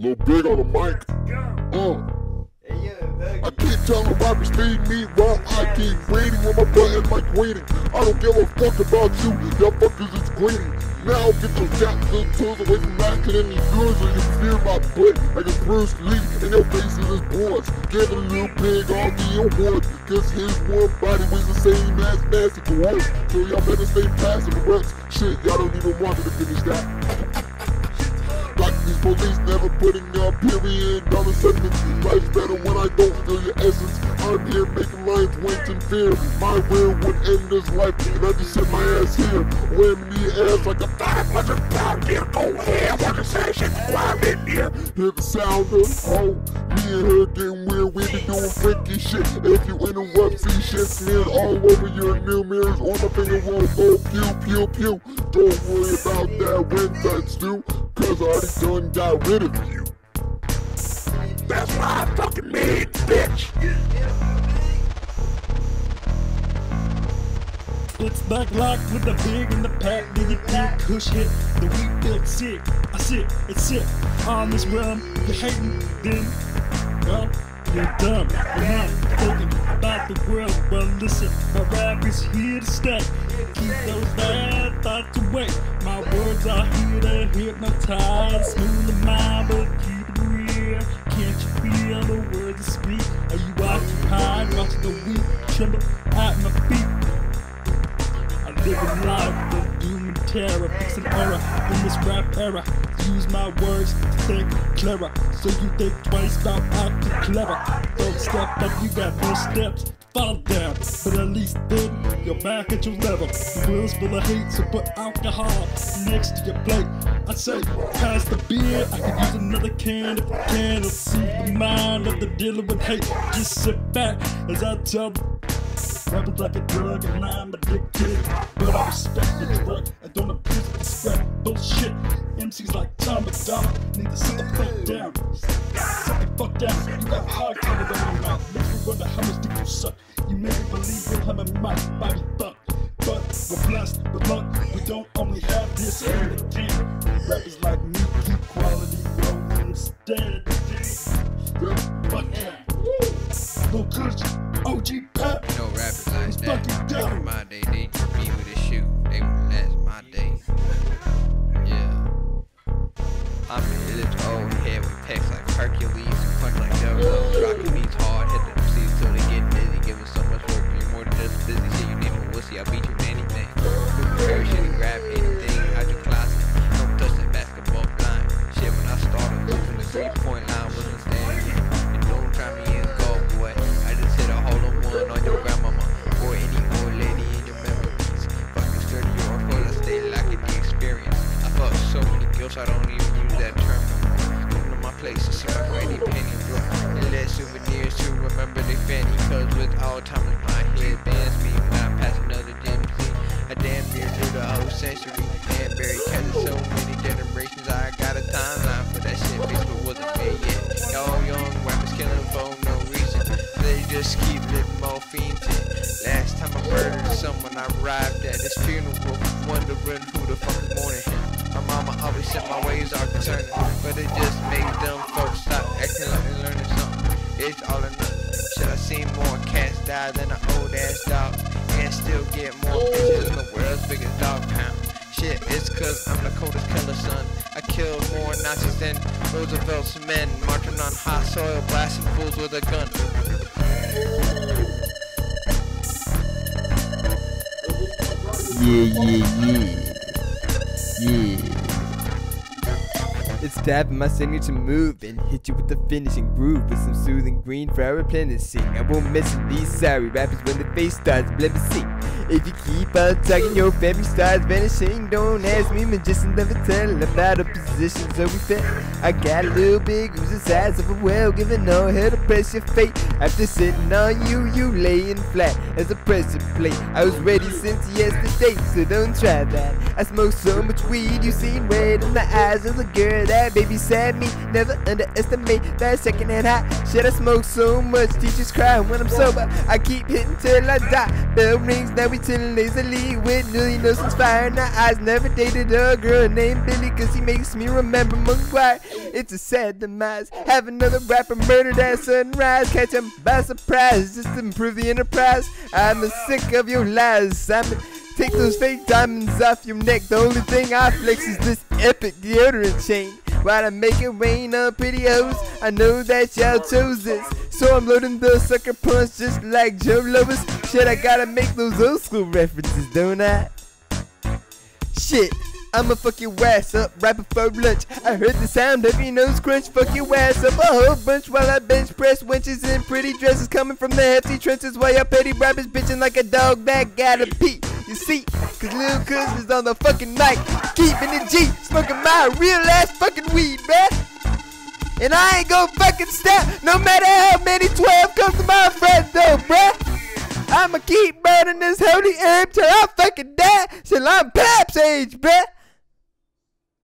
Lil Big on the mic. Uh. I keep telling rappers feed me while I keep reading with my buttons like waiting. I don't give a fuck about you, y'all fuckers is greeting. Now get those jack little tools away from knocking any goods or you fear my butt like a Bruce Lee and your face is his boards. Give a little pig all the awards, cause his one body weighs the same as Massive Awards. So y'all better stay passive reps. Shit, y'all don't even want me to finish that. These police never putting a period on the sentence. Life's better when I don't feel your essence. I'm here making lines went in fear. My will would end this life, and I just sit my ass here. Wham me ass like a 500 pound deer. Go ahead, watch the session while in here. Hear the sound of oh, me and her getting weird. We be doing freaky shit. If you interrupt, see shit smeared all over your new mirrors. On the finger will go pew pew pew. Don't worry about that when that's due. Cause I already done got rid of you. That's why I fucking made, bitch. It's back locked with the big in the pack. Did you think Kush hit? The weak felt sick. I sit and sit on this realm. You're hating, then, well, you're dumb. You're not thinking about the world. Listen, my rap is here to stay. Keep those bad thoughts away. My words are here to hypnotize. Smooth the mind, but keep it real. Can't you feel the words I speak? Are you occupied watching the weak tremble at my feet? I live a life of doom and terror, fixing error in this rap era. Use my words to think clearer, so you think twice about acting clever. Don't step up, you got more steps. Fall down, but at least then you're back at your level. The world's full of hate, so put alcohol next to your plate. I say, pass the beer, I could use another can if I can. to soothe the mind of the dealer with hate. Just sit back as I tell Rappers like a drug and I'm addicted. But I respect the drug and don't abuse the spread bullshit. MCs like Tom MacDonald need to sit the fuck down. Sit the fuck down. You got hard covered on your mouth. Makes me wonder how much dick you suck. You make me believe we'll have a mind body fuck. But we're blessed with luck. We don't only have this in the game. Rappers like me keep quality rolling instead. Fuck yeah. Lil Kush, No rappers like that. fucking Back in my day, they just beat with a shoe. They that's my day. Yeah. I'm a little old head with pecs like Hercules, I don't even use that term no. Come to my place to see my granny penny drawer. And let souvenirs to remember they fanny. Cause with all time in my head bands me when I pass another gym clean. I damn near do the whole century. And Barry catches so many generations. I got a timeline for that shit. Facebook wasn't made yet. Y'all young rappers killing for no reason. They just keep living more fiending. Last time I murdered someone, I arrived at his funeral, wondering who the said my ways are concerning, but it just makes them folks stop acting like they're learning something. It's all nothing. Should I see more cats die than an old ass dog? And still get more bitches in the world's biggest dog pound. Shit, it's cause I'm the coldest killer, son. I killed more Nazis than Roosevelt's men, marching on hot soil, blasting fools with a gun. Yeah, yeah, yeah. Yeah. It's tapping my signature move and hit you with the finishing groove with some soothing green for replenishing. I won't mention these sorry rappers when the face starts blemishing. If you keep on talking, your family starts vanishing. Don't ask me, magician never tell about the position so we fit. I got a little big, who's the size of a well, giving no hell to press your fate. After sitting on you, you laying flat as a pressure plate. I was ready since yesterday, so don't try that. I smoke so much weed, you seen red in the eyes of the girl that babysat me. Never underestimate that second secondhand high. Shit, I smoke so much, teachers cry when I'm sober. I keep hitting till I die. Bell rings, now we chillin' lazily with newly notions fire in her eyes. Never dated a girl named Billy, cause he makes me remember McGuire. It's a sad demise. Have another rapper murdered at sunrise. Catch him by surprise, just to improve the enterprise. I'm sick of your lies. I'm Take those fake diamonds off your neck. The only thing I flex is this epic deodorant chain. While I make it rain on pretty hoes, I know that y'all chose this. So I'm loading the sucker punch just like Joe Louis. Shit, I gotta make those old school references, don't I? Shit. I'ma fuck your ass up right before lunch. I heard the sound of your nose crunch. Fuck your ass up a whole bunch while I bench press wenches in pretty dresses coming from the hefty trenches while your petty rappers bitching like a dog that gotta pee. You see, cause Lil Kush is on the fucking mic, keeping it G, smoking my real ass fucking weed, man. And I ain't gonna fucking stop no matter how many 12 come to my front door, bruh. I'ma keep burning this holy herb till I fucking die till I'm Pap's age, bruh.